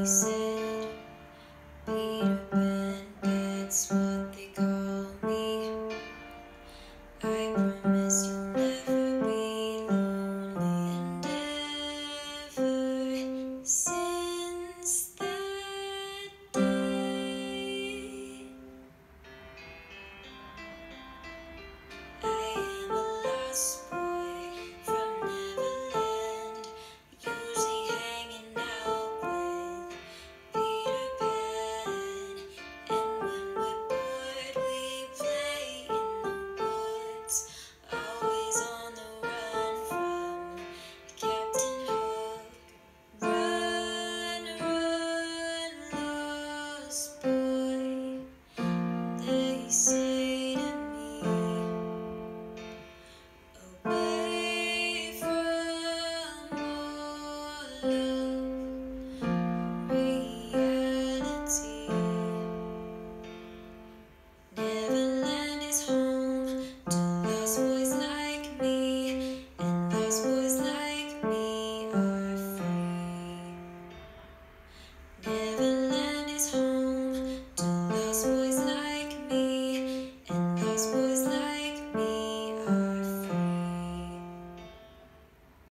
Peace. see.